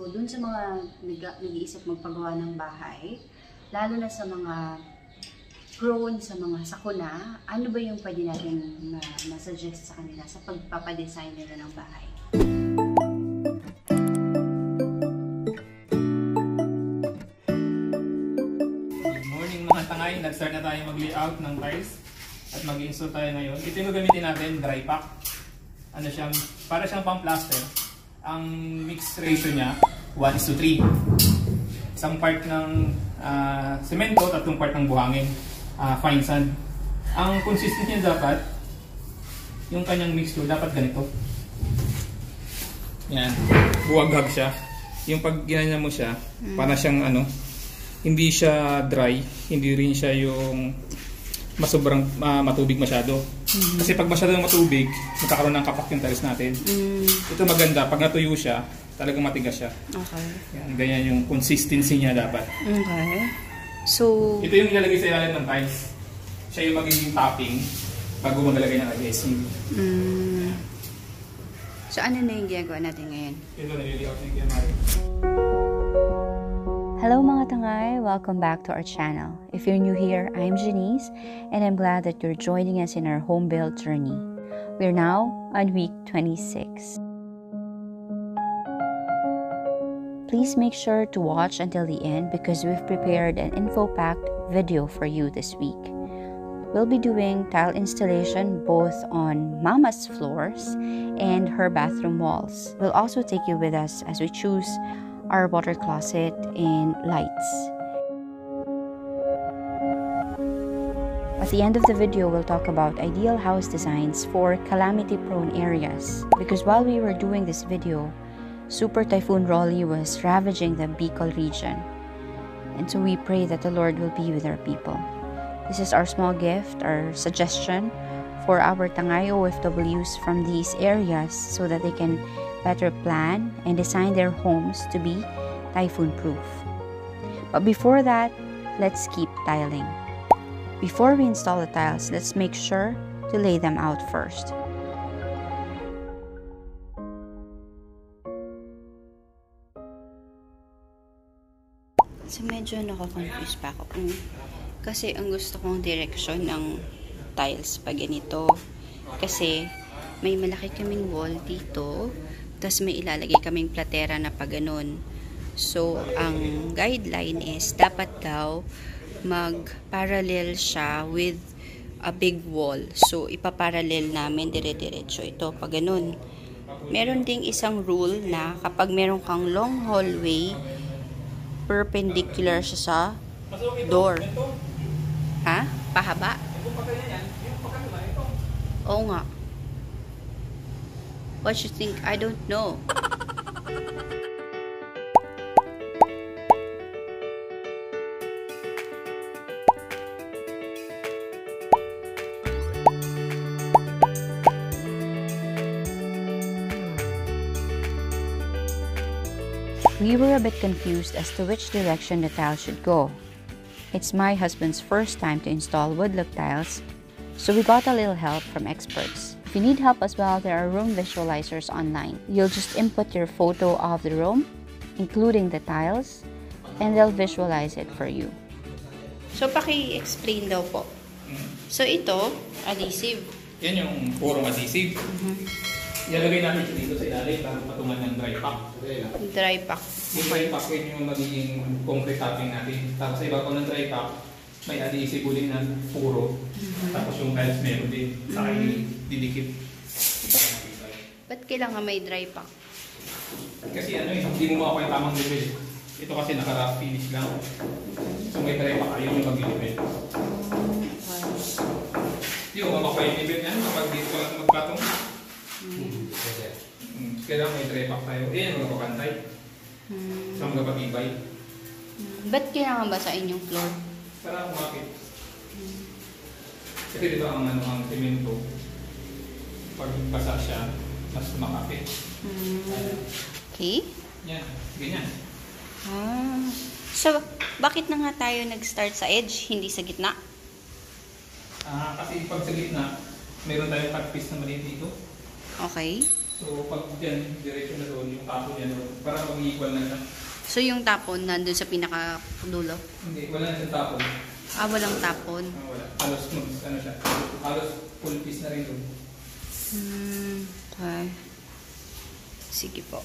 So, dun sa mga nag- nag-iisip magpagawa ng bahay, lalo na sa mga prone sa mga sakuna, ano ba yung pwede natin ma- ma-suggest sa kanila sa pagpapadesign nila ng bahay? Good morning mga tangay. Nag-start na tayo mag-layout ng tiles at mag-install tayo ngayon. Ito yung gagamitin natin, dry pack. Ano siya, para siyang pang plaster. Ang mix ratio niya, 1 is to 3. Isang part ng ah, semento, tatlong part ng buhangin. ah, fine sand. Ang consistency niya dapat, yung kanyang mixture, dapat ganito. Yan. Buwaghag siya. Yung pag ginanya mo siya, para siyang ano, hindi siya dry, hindi rin siya yung masobrang ah, matubig masyado. Kasi pag masyado matubig, magkakaroon ng kapak yung tiles natin. Mm, Ito maganda, pag natuyo siya, talagang matigas siya. okay. Yan, ganyan yung consistency niya dapat. Okay. So, Ito yung ilalagay sa ilalim ng tiles. Siya yung magiging topping bago magalagay ng adhesive. mm, so ano na yung ginagawa natin ngayon? Ito na yung layout ng Kiamari. Hello mga tangay, welcome back to our channel. If you're new here, I'm Janice and I'm glad that you're joining us in our home build journey. We're now on week 26. Please make sure to watch until the end because we've prepared an info-packed video for you this week. We'll be doing tile installation both on Mama's floors and her bathroom walls. We'll also take you with us as we choose our water closet and lights. At the end of the video, we'll talk about ideal house designs for calamity prone areas. Because while we were doing this video, Super Typhoon Rolly was ravaging the Bicol region. And so we pray that the Lord will be with our people. This is our small gift, our suggestion for our Tangay OFWs from these areas so that they can better plan and design their homes to be typhoon proof. But before that, let's keep tiling. Before we install the tiles, let's make sure to lay them out first. So medyo nako-confuse pa ako. Mm. Kasi ang gusto kong direction ng tiles pag ganito. Kasi may malaki kaming wall dito. Tapos may ilalagay kaming platera na pag ganun. So, ang guideline is dapat daw mag-parallel siya with a big wall. So, ipaparallel namin dire-diretso ito pag ganun. Meron ding isang rule na kapag meron kang long hallway, perpendicular siya sa door. Ha? Pahaba? Oo nga. What you think? I don't know. We were a bit confused as to which direction the tile should go. It's my husband's first time to install wood look tiles, so we got a little help from experts. If you need help as well, there are room visualizers online. You'll just input your photo of the room, including the tiles, and they'll visualize it for you. So, paki-explain daw po. So, ito, adhesive. Yan yung purong adhesive. Ilalagay natin siya dito sa ilalim bago patungan ng dry pack. Dry pack. Yung dry pack yun yung magiging concrete topping natin. Tapos sa ibabaw ng dry pack, may adhesive ulit na puro. Tapos yung tiles meron din. Saka didikit. Ba't kailangan may dry pack? Kasi ano eh, hindi mo makakuha yung tamang level. eh. Ito kasi naka-rough finish lang. So may dry pack, ayun yung mag-level. Hindi mo makakuha yung level yan kapag dito lang magpatong. Mm, Kailangan may dry pack tayo. Eh, ano magpapantay. Hmm. Sa mga patibay. Ba't kailangan ba sa inyong floor? Para kumakit. Kasi dito ang ano ang semento. Pag basa siya, mas makapit. Hmm. Okay. Yan, ganyan. Ah. So, bakit na nga tayo nag-start sa edge, hindi sa gitna? Ah, kasi pag sa gitna, meron tayong cut piece na maliit dito. Okay. So pag yan, diretso na doon, yung tapo doon, para mag-equal na siya. So, yung tapon nandun sa pinaka-dulo? Hindi, wala na siyang tapon. Ah, walang tapon. Ah, wala. Halos mag, ano siya, halos full piece na rin doon. Hmm, okay. Sige po.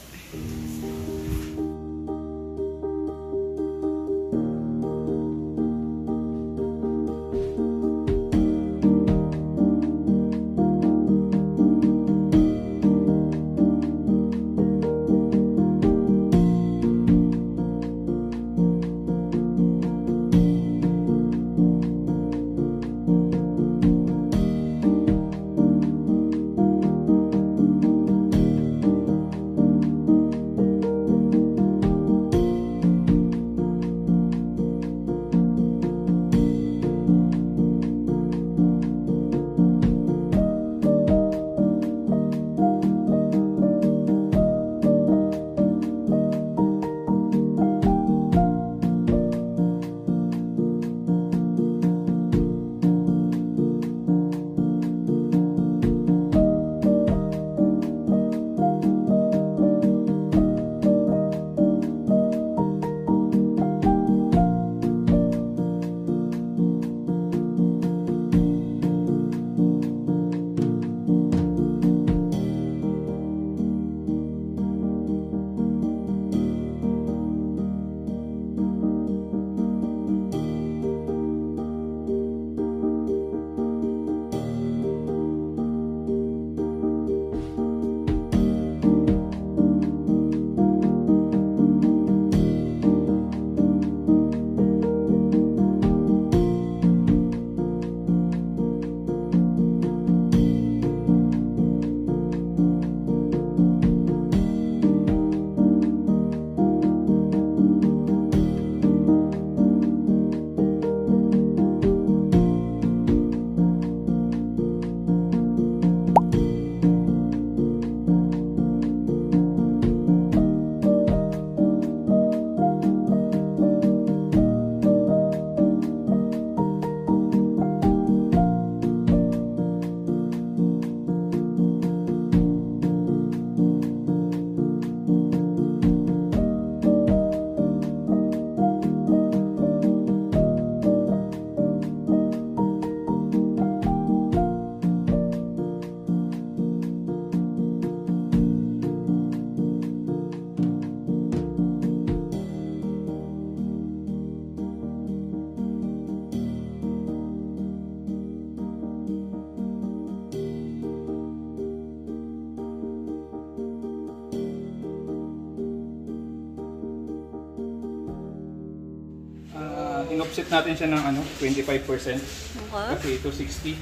In-offset natin siya ng ano, 25%. Okay. Kasi ito 60. 60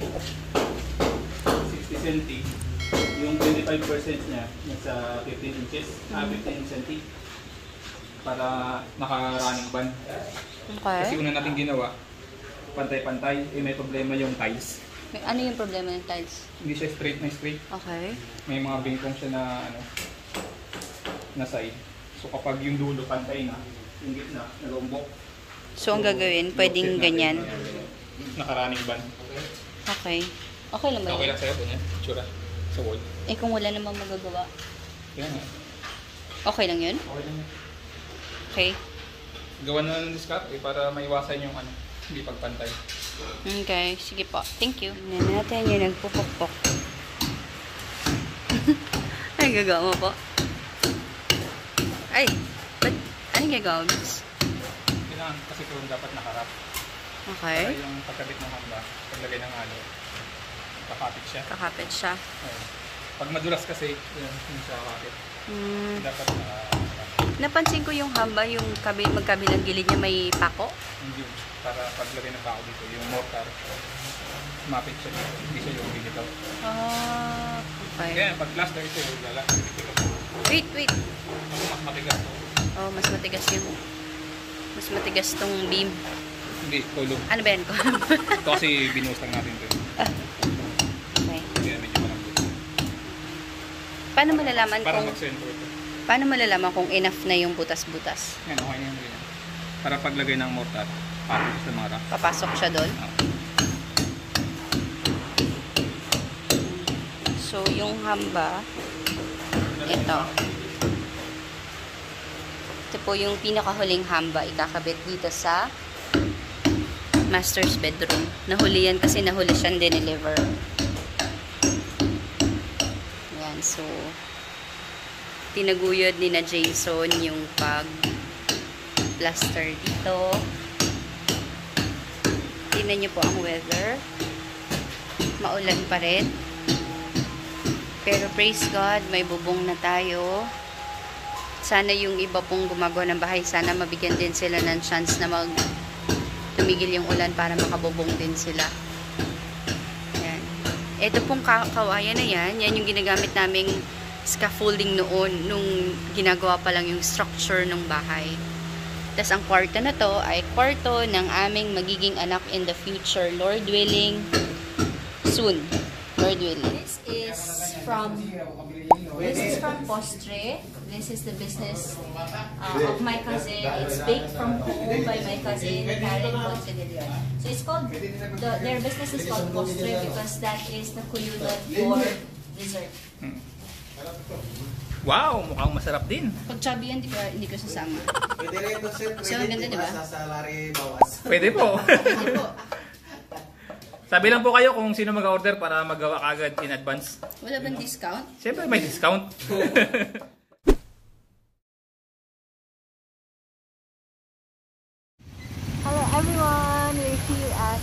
centi. Yung 25% niya, nasa 15 inches, ah, 15 centi. Para naka-running band. Kasi Okay. una natin ginawa, pantay-pantay, eh may problema yung tiles. May, ano yung problema ng tiles? Hindi siya straight na straight. Okay. May mga bingkong siya na ano, na side. So kapag yung dulo pantay na, yung gitna, nalumbok. So, ang gagawin, pwedeng ganyan. Naka-running band. Okay. Okay lang ba Okay yun? lang sa'yo, ganyan, tsura, sa wall. Eh, kung wala namang magagawa. Yan nga. Okay lang yun? Okay lang yan. Okay. Gawa na ng discount eh, para maiwasan yung ano, hindi pagpantay. Okay. Sige po. Thank you. Tingnan natin yung nagpupukpok. Ay, gagawa mo po. Ay! Ba't? Anong gagawa mo? Kailangan kasi kung dapat nakarap. Okay. Para yung pagkabit ng hamba, paglagay ng alo, kakapit siya. Kakapit siya. Ayun. Pag madulas kasi, yun, yun siya kakapit. Hmm. Dapat nakarap. Napansin ko yung hamba, yung kabi, magkabilang gilid niya may pako. Hindi. Para paglagay ng tao dito, yung mortar, mapit siya dito. Hindi siya yung dito. Ah, okay. Kaya pag plaster ito, lala. Wait, wait. Mas matigas to. Oh, mas matigas yun. Mas matigas tong beam. Hindi, tulog. Ano ba yan? Ito kasi binuhos lang natin ito. okay. Kaya medyo malambot. Paano malalaman Para kung mag-center ito. paano malalaman kung enough na yung butas-butas? Yan, okay na yung ganyan. Para paglagay ng mortar, papit sa mga rack. Papasok siya doon. Ah. So, yung hamba, Ito. Ito po yung pinakahuling hamba ikakabit dito sa master's bedroom. Nahuli yan kasi nahuli siyang dineliver. Yan, so tinaguyod ni na Jason yung pag plaster dito. Tingnan niyo po ang weather. Maulan pa rin. Pero praise God, may bubong na tayo. Sana yung iba pong gumagawa ng bahay, sana mabigyan din sila ng chance na mag tumigil yung ulan para makabubong din sila. Yan. Ito pong ka- kawayan na yan, yan yung ginagamit naming scaffolding noon, nung ginagawa pa lang yung structure ng bahay. Tapos ang kwarto na to ay kwarto ng aming magiging anak in the future, Lord willing, soon. Lord willing. This is from This is from Postre. This is the business uh, of my cousin. It's baked from home by my cousin Karen Leon. So it's called the, their business is called Postre because that is the kuyunod for dessert. Wow, mukhang masarap din. Pag chubby yan, di ba, hindi ko sasama. Pwede rin ito, sir. Pwede, So, ang ganda, di ba? Sa salary bawas. Pwede po. Hindi po. Sabi lang po kayo kung sino mag-order para magawa kagad in advance. Wala bang discount? Siyempre may discount. Hello everyone, we're here at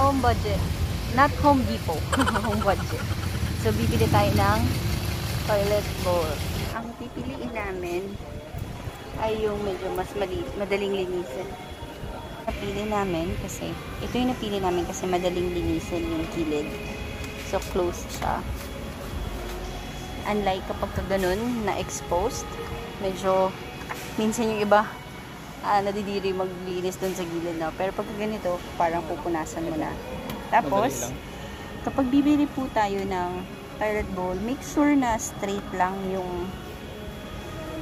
Home Budget. Not Home Depot, Home Budget. So bibili tayo ng toilet bowl. Ang pipiliin namin ay yung medyo mas mali, madaling linisin. Napili namin kasi, ito yung napili namin kasi madaling linisin yung kilid. So, closed siya. Unlike kapag ka ganun, na exposed, medyo, minsan yung iba, ah, nadidiri maglinis dun sa gilid na. Pero pag ganito, parang pupunasan mo na. Tapos, kapag bibili po tayo ng toilet bowl, make sure na straight lang yung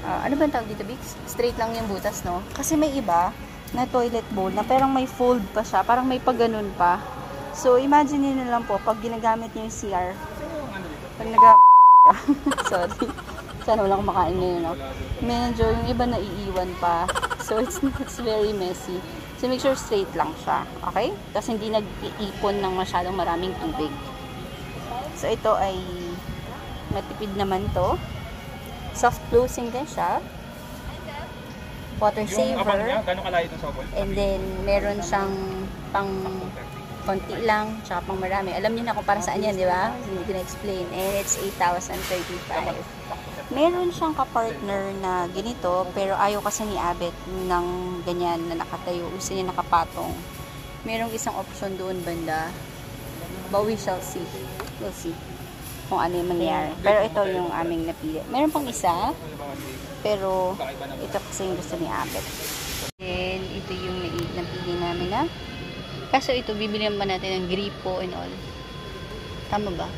ah, ano ba ang tawag dito, Bix? Straight lang yung butas, no? Kasi may iba na toilet bowl na parang may fold pa siya, parang may pagganon pa. So, imagine niyo na lang po, pag ginagamit niyo yung CR, pag nag Sorry. Sana walang kumakain ngayon, no? Medyo yung iba na iiwan pa. So, it's, it's very messy. So, make sure straight lang siya. Okay? Tapos, hindi nag-iipon ng masyadong maraming tubig. So, ito ay matipid naman to. Soft closing din siya. Water saver. And then, meron siyang pang konti lang, tsaka pang marami. Alam niyo na kung para saan yan, di ba? Hindi ko na-explain. And it's 8,035. Meron siyang kapartner na ganito, pero ayaw kasi ni Abet ng ganyan na nakatayo. Gusto niya nakapatong. Merong isang option doon banda. But we shall see. We'll see kung ano yung mangyayari. Pero ito yung aming napili. Meron pang isa, pero ito kasi yung gusto ni Abet. And ito yung napili namin na. Kaso ito, bibilihan pa natin ng gripo and all. Tama ba?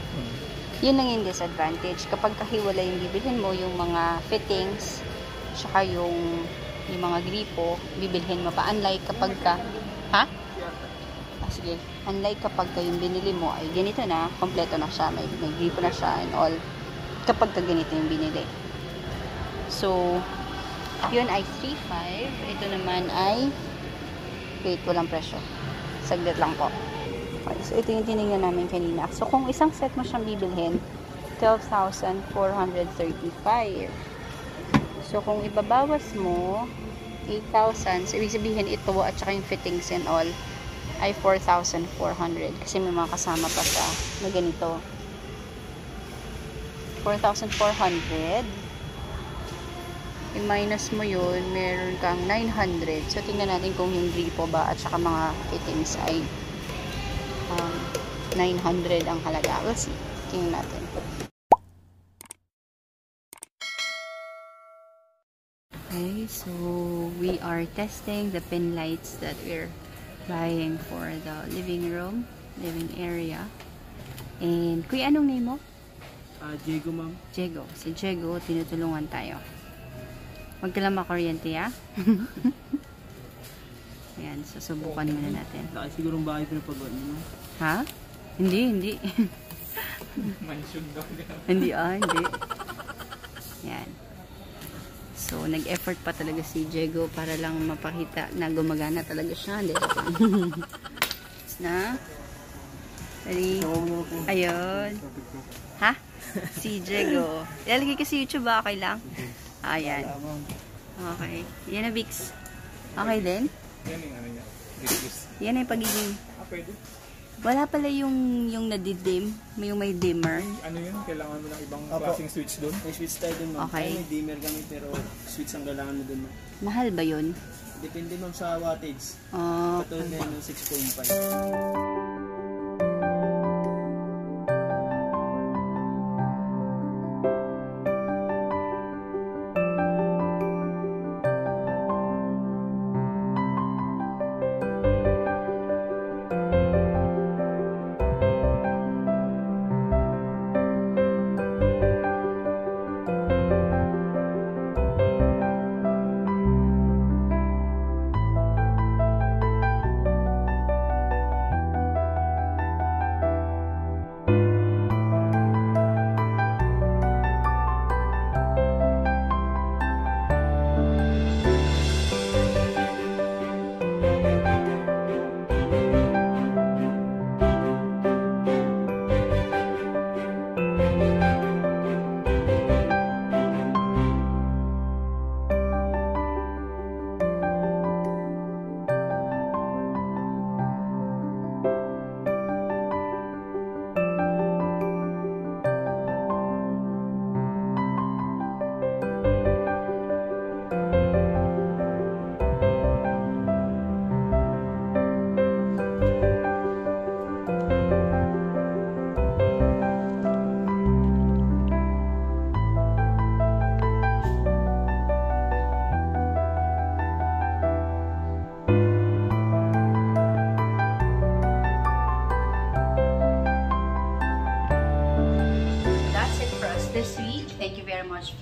Yun lang yung disadvantage. Kapag kahiwala yung bibilhin mo, yung mga fittings, tsaka yung, yung mga gripo, bibilhin mo pa. Unlike kapag ka, ha? Ah, sige. Unlike kapag ka yung binili mo ay ganito na, kompleto na siya, may, may gripo na siya and all. Kapag ka ganito yung binili. So, yun ay 3.5. Ito naman ay, wait, walang presyo. Saglit lang po. Okay, so ito yung tinignan namin kanina. So, kung isang set mo siyang bibilhin, 12,435. So, kung ibabawas mo, 8,000. So, ibig sabihin ito at saka yung fittings and all ay 4,400. Kasi may mga kasama pa siya na ganito. 4,400. I-minus mo yun, meron kang 900. So, tingnan natin kung yung gripo ba at saka mga fittings ay um, 900 ang halaga. We'll see. Tingnan natin. Okay, so we are testing the pin lights that we're buying for the living room, living area. And, kuya, anong name mo? Ah, Diego, ma'am. Diego. Si Diego, tinutulungan tayo. Huwag ka lang makuryente, ha? Ayan, susubukan muna natin. Laki siguro ang bahay pinapagawa niyo. Ha? Hindi, hindi. Mansion daw niya. Hindi ah, hindi. Yan. So, nag-effort pa talaga si Diego para lang mapakita na gumagana talaga siya. Hindi, na? Ready? Ayun. Ha? Si Diego. Ilalagay ka sa YouTube ba? Okay lang? Ayan. Okay. Yan na, Vix. Okay din? Yan yung ano niya. Yan ay pagiging... Ah, pwede. Wala pala yung yung nadidim, yung may dimmer. Ano yun? Kailangan mo ng ibang Apo. klaseng switch doon? May switch tayo dun ma'am. Okay. Ay, may dimmer kami pero switch ang kailangan mo dun ma'am. Mahal ba yun? Depende ma'am sa wattage. Oh, Katulad na yun ng 6.5.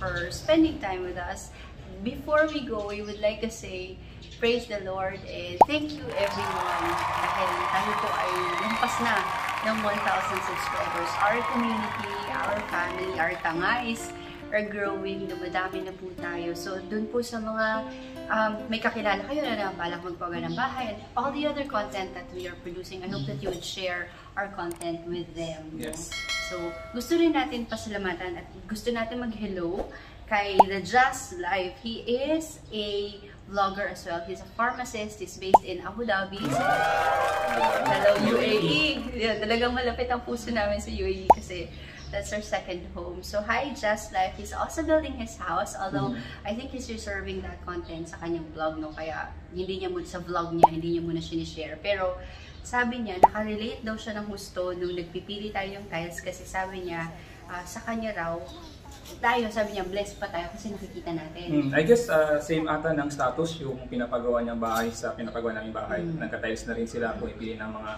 for spending time with us. Before we go, we would like to say praise the Lord and thank you everyone dahil tayo po ay lampas na ng 1,000 subscribers. Our community, our family, our tangais are growing. Dumadami na po tayo. So, dun po sa mga um, may kakilala kayo na nabalak magpaga ng bahay and all the other content that we are producing, I hope that you would share our content with them. no? Yes. So, gusto rin natin pasalamatan at gusto natin mag-hello kay The Just Life. He is a vlogger as well. He's a pharmacist. He's based in Abu Dhabi. So, hello, UAE! Yeah, talagang malapit ang puso namin sa UAE kasi that's our second home. So, hi, Just Life. He's also building his house, although I think he's reserving that content sa kanyang vlog, no? Kaya, hindi niya muna sa vlog niya, hindi niya muna sinishare. Pero, sabi niya, nakarelate daw siya ng husto nung nagpipili tayo yung tiles kasi sabi niya, ah, sa kanya raw, tayo, sabi niya, blessed pa tayo kasi nakikita natin. Mm, I guess uh, same ata ng status yung pinapagawa niyang bahay sa pinapagawa naming bahay. Mm. Nagka-tiles na rin sila kung ipili ng mga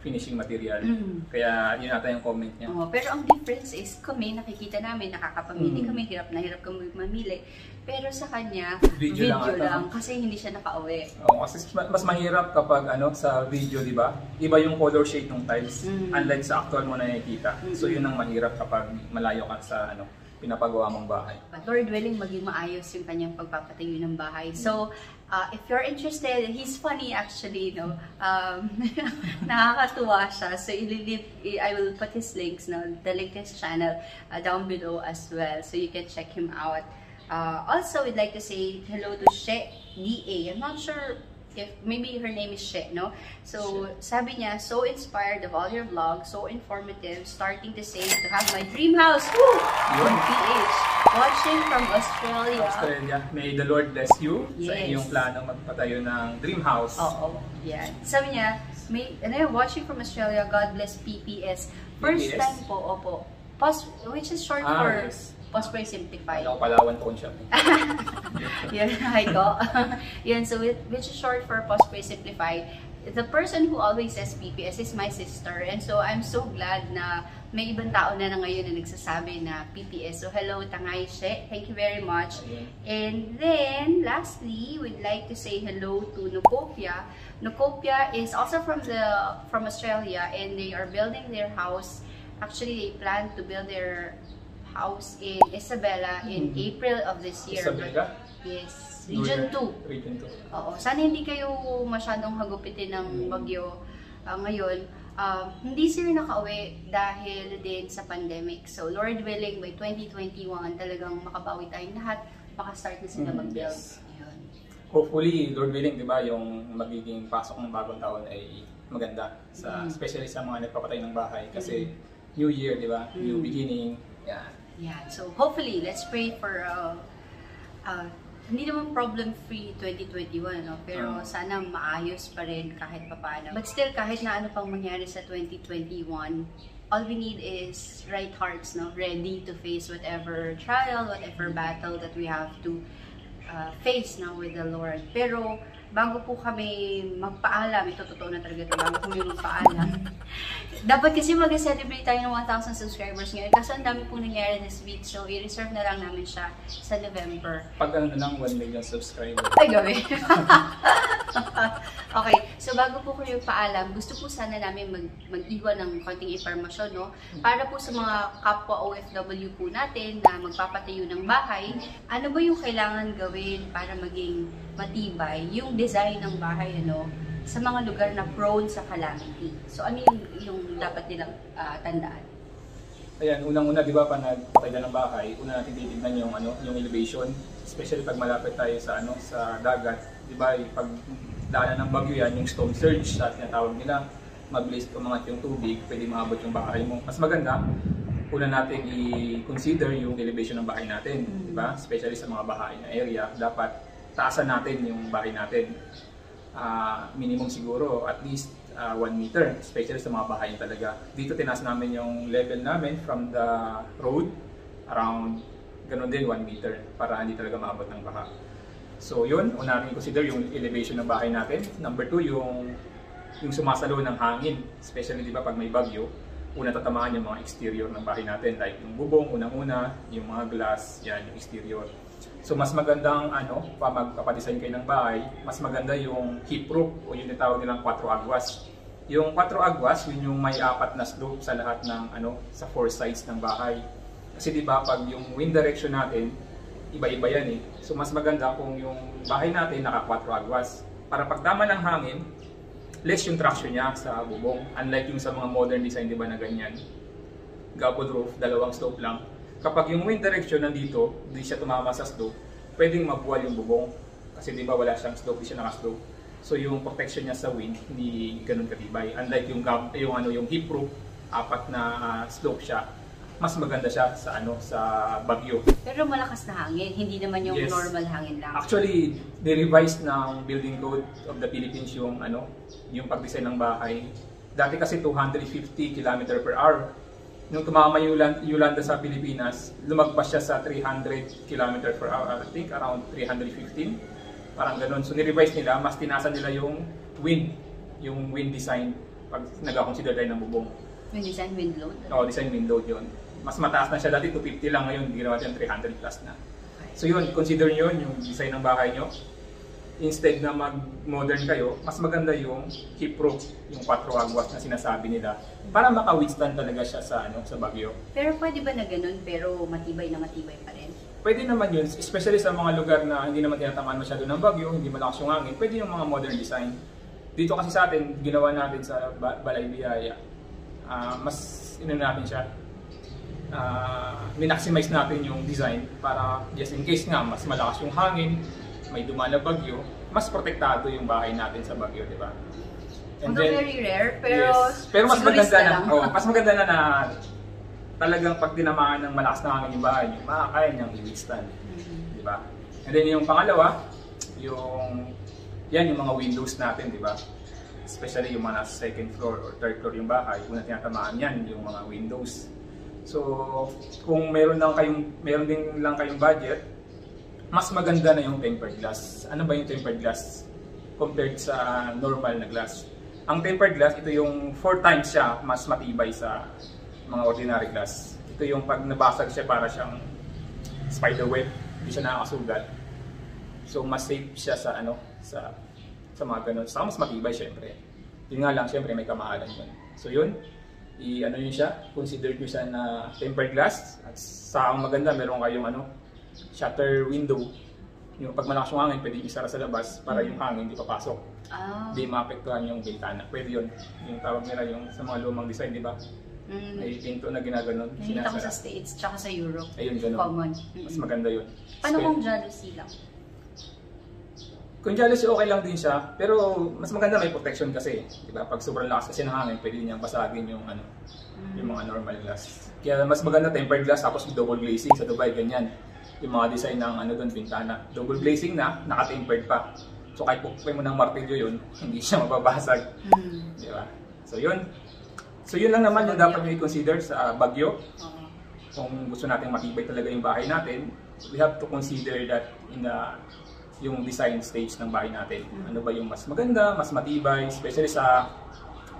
finishing material. Mm. Kaya yun ata yung comment niya. Oo, pero ang difference is kami, nakikita namin, nakakapamili Mm. kami, hirap na hirap kami mamili. Pero sa kanya, Video lang ata. lang kasi hindi siya nakauwi. Oo, kasi ma- mas mahirap kapag ano sa video, di ba? Iba yung color shade ng tiles. Mm. Unlike sa actual mo na nakikita. Mm. So yun ang mahirap kapag malayo ka sa ano pinapagawa mong bahay. Lord willing, maging maayos yung kanyang pagpapatayo ng bahay. So, uh, if you're interested, he's funny actually, no? Um, nakakatuwa siya. So, ililip, I will put his links, no? The link his channel uh, down below as well. So, you can check him out. Uh, also, we'd like to say hello to She DA. I'm not sure if maybe her name is She, no? So, sabi niya, so inspired of all your vlogs, so informative, starting to save to have my dream house. Woo! Yun. PH. Watching from Australia. Australia, may the Lord bless you sa Yes. iyong plano magpatayo ng dream house. Oo. Yan. Sabi niya, may, ano yun, watching from Australia, God bless PPS. First PPS? time po, opo. Pos, which is short Ah, for yes. Postpray Simplified. Ako Palawan Pawn Shop. Yan, hi ko. Yan, so it- which is short for Postpray Simplified. The person who always says PPS is my sister. And so I'm so glad na may ibang tao na, na ngayon na nagsasabi na PPS. So hello, Tangay She. Thank you very much. And then, lastly, we'd like to say hello to Nukopia. Nukopia is also from the from Australia and they are building their house Actually, they plan to build their house in Isabela in April of this year. Isabela? Yes. Region 2. Region 2. Oo. Sana hindi kayo masyadong hagupitin ng bagyo ah, ngayon. Um, hindi sila nakauwi dahil din sa pandemic. So, Lord willing, by 2021, talagang makabawi tayong lahat. Makastart na sila Mm, mag-build. yes. Ayun. Hopefully, Lord willing, di ba, yung magiging pasok ng bagong taon ay maganda. Sa, Mm. Especially sa mga nagpapatay ng bahay. Kasi New Year, di ba? New Mm. beginning. Yan. Yeah. So, hopefully, let's pray for uh, uh, hindi naman problem-free 2021, no? Pero Ah. sana maayos pa rin kahit papaano. But still, kahit na ano pang mangyari sa 2021, all we need is right hearts, no? Ready to face whatever trial, whatever battle that we have to uh, face now with the Lord. Pero, bago po kami magpaalam, ito totoo na talaga ito, bago kami magpaalam, dapat kasi mag-celebrate tayo ng 1,000 subscribers ngayon. Kaso ang dami pong nangyari this week, so i-reserve na lang namin siya sa November. Pag ano lang, 1 million subscriber. Ay, gawin. okay, so bago po kayo paalam, gusto po sana namin mag mag-iwan ng konting informasyon, no? Para po sa mga kapwa OFW po natin na magpapatayo ng bahay, ano ba yung kailangan gawin para maging matibay yung design ng bahay, ano? sa mga lugar na prone sa calamity. So, ano yung, yung dapat nilang ah, tandaan? Ayan, unang-una, di ba, pag nagpatay na ng bahay, una natin titignan yung, ano, yung elevation. Especially pag malapit tayo sa, ano, sa dagat. Di ba, pag daanan ng bagyo yan, yung storm surge, sa tinatawag nila, mabilis umangat yung tubig, pwede maabot yung bahay mo. Mas maganda, una natin i-consider yung elevation ng bahay natin. Di ba? Especially sa mga bahay na area, dapat taasan natin yung bahay natin. Ah, minimum siguro at least 1 meter, especially sa mga bahay talaga. Dito tinaas namin yung level namin from the road around ganun din 1 meter para hindi talaga maabot ng baha. So yun, una natin consider yung elevation ng bahay natin. Number two, yung yung sumasalo ng hangin, especially di ba pag may bagyo, una tatamaan yung mga exterior ng bahay natin like yung bubong unang-una, yung mga glass, yan yung exterior. So mas magandang ano, pa magpapadesign kayo ng bahay, mas maganda yung heat proof o yung tinatawag nilang 4 agwas. Yung 4 agwas, yun yung may apat na slope sa lahat ng ano, sa four sides ng bahay. Kasi di ba pag yung wind direction natin, iba-iba yan eh. So mas maganda kung yung bahay natin naka 4 agwas. Para pag tama ng hangin, less yung traction niya sa bubong. Unlike yung sa mga modern design, di ba na ganyan. Gable roof, dalawang slope lang. Kapag yung wind direction nandito, hindi siya tumama sa slope, pwedeng mabuwal yung bubong. Kasi di ba wala siyang slope, hindi siya naka-slope. So yung protection niya sa wind, hindi ganun katibay. Unlike yung, gab, yung, ano, yung hip roof, apat na ah, slope siya, mas maganda siya sa ano sa bagyo. Pero malakas na hangin, hindi naman yung Yes. normal hangin lang. Actually, ni-revise ng Building Code of the Philippines yung ano, yung pag-design ng bahay. Dati kasi 250 km per hour. Nung tumama yung Yolanda sa Pilipinas, lumagpas siya sa 300 km per hour. I think around 315. Parang ganun. So ni-revise nila, mas tinasan nila yung wind, yung wind design pag nag-consider tayo ng bubong. Yung design wind load. O, design wind load yun. Mas mataas na siya dati, 250 lang ngayon, ginawa natin 300 plus na. So yun, consider nyo yun, yung design ng bahay nyo. Instead na mag-modern kayo, mas maganda yung heat proof, yung 4 agwas na sinasabi nila para maka-withstand talaga siya sa ano sa bagyo. Pero pwede ba na ganun pero matibay na matibay pa rin? Pwede naman yun, especially sa mga lugar na hindi naman tinatamaan masyado ng bagyo, hindi malakas yung hangin, pwede yung mga modern design. Dito kasi sa atin, ginawa natin sa Ba- Balay Biyaya, ah, mas ino natin siya, ah, minaximize natin yung design para just in case nga mas malakas yung hangin, may dumala bagyo, mas protektado yung bahay natin sa bagyo, di ba? Although very rare, pero yes. pero mas maganda na, lang. oh, mas maganda na na talagang pag tinamaan ng malakas na hangin yung bahay niyo, makakaya niyang i-withstand. Mhm. Di ba? And then yung pangalawa, yung yan yung mga windows natin, di ba? Especially yung mga nasa second floor or third floor yung bahay, kung na tinatamaan yan, yung mga windows. So, kung meron lang kayong meron din lang kayong budget, mas maganda na yung tempered glass. Ano ba yung tempered glass compared sa normal na glass? Ang tempered glass, ito yung 4 times siya mas matibay sa mga ordinary glass. Ito yung pag nabasag siya para siyang spider web, hindi siya nakakasugat. So mas safe siya sa ano, sa sa mga ganun. Saka mas matibay syempre. Yun nga lang syempre may kamahalan yun. So yun, i ano yun siya, consider nyo siya na tempered glass. At sa maganda, meron kayong ano, shutter window. Yung pag malakas yung hangin, pwede isara sa labas para yung hangin hindi papasok. Ah. Hindi maapektuhan yung bintana. Pwede yun. Yung tawag nila yung sa mga lumang design, di ba? Mm. May pinto na ginaganon. Nakita ko sa. States, tsaka sa Europe. Ayun, ganun. Common. Mas maganda yun. Paano kung jealousy lang? Kung jealousy, okay lang din siya. Pero mas maganda may protection kasi. Di ba? Pag sobrang lakas kasi ng hangin, pwede niyang basagin yung ano, yung mga normal glass. Kaya mas maganda tempered glass tapos double glazing sa Dubai, ganyan. Yung mga design ng ano doon, bintana. Double glazing na, naka-tempered pa. So kahit pukpay mo ng martilyo yun, hindi siya mababasag. Mm. Di ba? So yun. So yun lang naman yung dapat nyo i-consider sa bagyo. Oo. Kung gusto natin matibay talaga yung bahay natin, we have to consider that in the yung design stage ng bahay natin. Ano ba yung mas maganda, mas matibay, especially sa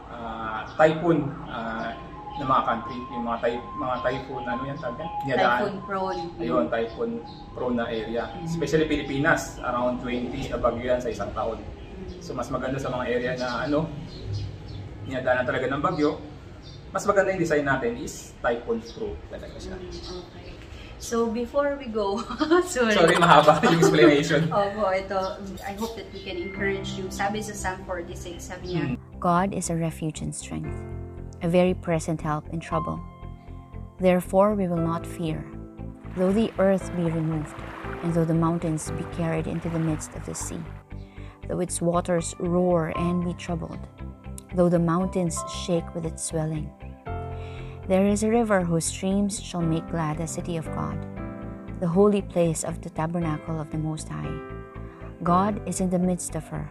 ah, typhoon ah, ng mga country, yung mga type mga typhoon ano yan tawag yan? Dinadaan. Typhoon prone. Ayun, typhoon prone na area. Especially Pilipinas, around 20 na bagyo yan sa isang taon. So mas maganda sa mga area na ano, dinadaanan talaga ng bagyo, mas maganda yung design natin is typhoon proof talaga siya. Okay. So, before we go, sorry. Sorry, mahaba yung explanation. Opo, ito, I hope that we can encourage you. Sabi sa Psalm 46, sabi niya, God is a refuge and strength, a very present help in trouble. Therefore, we will not fear, though the earth be removed, and though the mountains be carried into the midst of the sea, though its waters roar and be troubled, though the mountains shake with its swelling. There is a river whose streams shall make glad the city of God, the holy place of the tabernacle of the Most High. God is in the midst of her.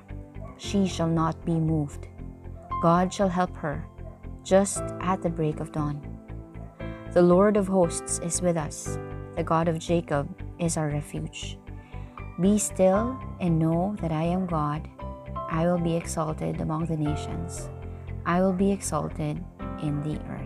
She shall not be moved. God shall help her just at the break of dawn. The Lord of hosts is with us. The God of Jacob is our refuge. Be still and know that I am God. I will be exalted among the nations. I will be exalted in the earth.